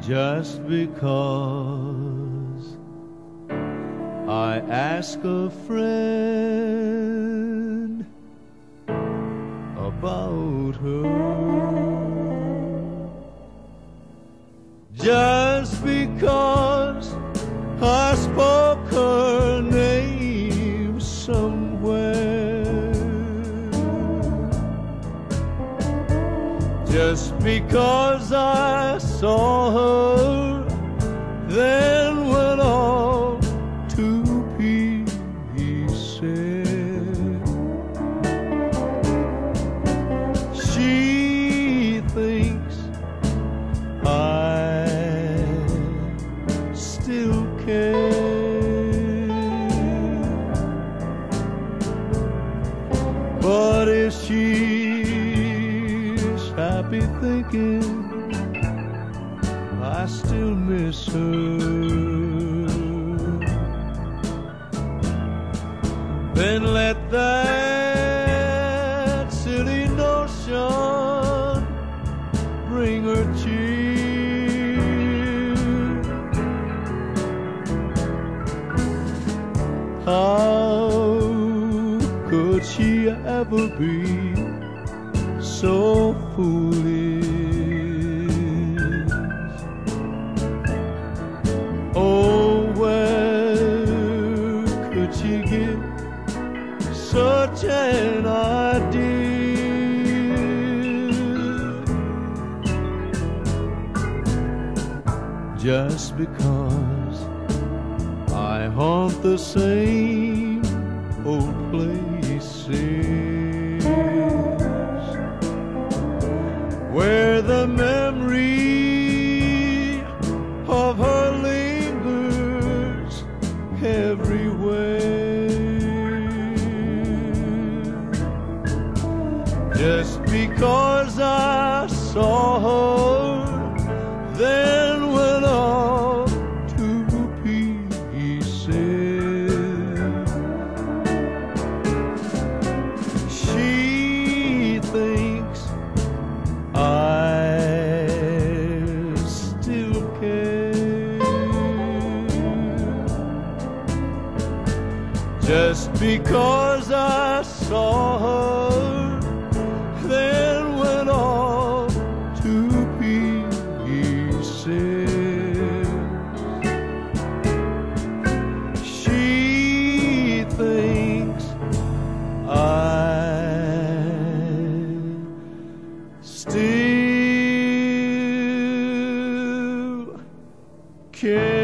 just because I ask a friend about her. Just because I spoke her name somewhere. Just because I saw care. But if she's happy thinking I still miss her, then let that silly notion bring her How could she ever be so foolish? Oh, where could she get such an idea? Just because haunt the same old places where the memory of her lingers everywhere. Just because I saw her, Just because I saw her, then went all to pieces. She thinks I still care.